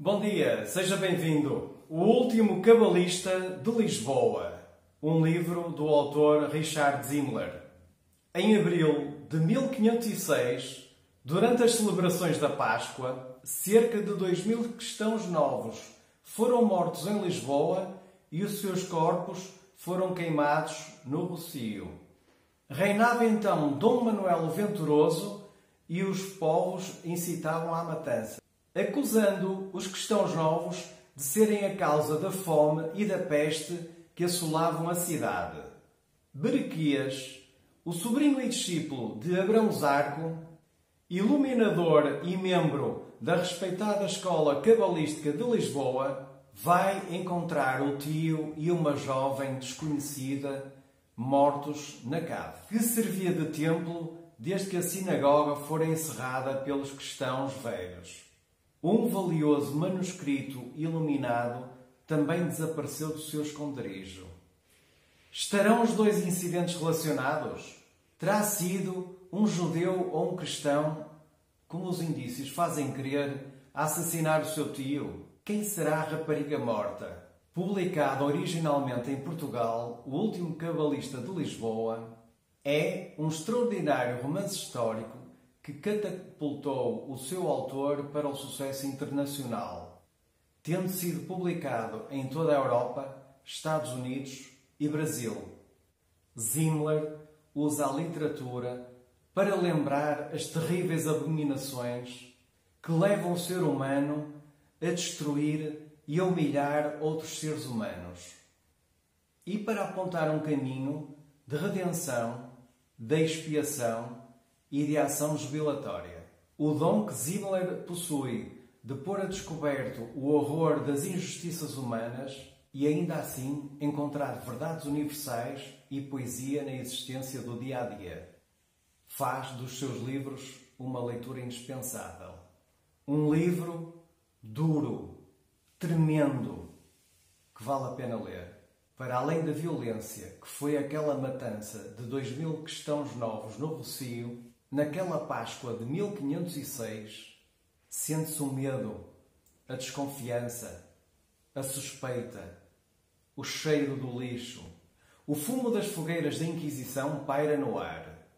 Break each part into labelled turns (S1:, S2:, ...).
S1: Bom dia, seja bem-vindo. O Último Cabalista de Lisboa, um livro do autor Richard Zimmler. Em abril de 1506, durante as celebrações da Páscoa, cerca de dois mil cristãos novos foram mortos em Lisboa e os seus corpos foram queimados no Rocio. Reinava então Dom Manuel o Venturoso e os povos incitavam à matança acusando os cristãos novos de serem a causa da fome e da peste que assolavam a cidade. Berequias, o sobrinho e discípulo de Abrão Zarco, iluminador e membro da respeitada Escola Cabalística de Lisboa, vai encontrar o tio e uma jovem desconhecida mortos na cave, que servia de templo desde que a sinagoga fora encerrada pelos cristãos velhos. Um valioso manuscrito iluminado também desapareceu do seu esconderijo. Estarão os dois incidentes relacionados? Terá sido um judeu ou um cristão, como os indícios fazem crer, a assassinar o seu tio? Quem será a rapariga morta? Publicado originalmente em Portugal, O Último Cabalista de Lisboa, é um extraordinário romance histórico que catapultou o seu autor para o sucesso internacional, tendo sido publicado em toda a Europa, Estados Unidos e Brasil. Zimmler usa a literatura para lembrar as terríveis abominações que levam o ser humano a destruir e a humilhar outros seres humanos, e para apontar um caminho de redenção, de expiação e de ação jubilatória. O dom que Zimmler possui de pôr a descoberto o horror das injustiças humanas e ainda assim encontrar verdades universais e poesia na existência do dia a dia. Faz dos seus livros uma leitura indispensável. Um livro duro, tremendo, que vale a pena ler. Para além da violência que foi aquela matança de dois mil cristãos novos no Rocio, Naquela Páscoa de 1506, sente-se o medo, a desconfiança, a suspeita, o cheiro do lixo. O fumo das fogueiras da Inquisição paira no ar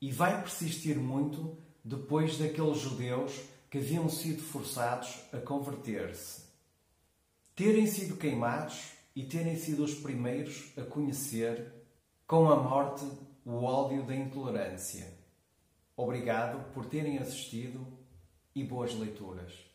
S1: e vai persistir muito depois daqueles judeus que haviam sido forçados a converter-se. Terem sido queimados e terem sido os primeiros a conhecer, com a morte, o ódio da intolerância. Obrigado por terem assistido e boas leituras.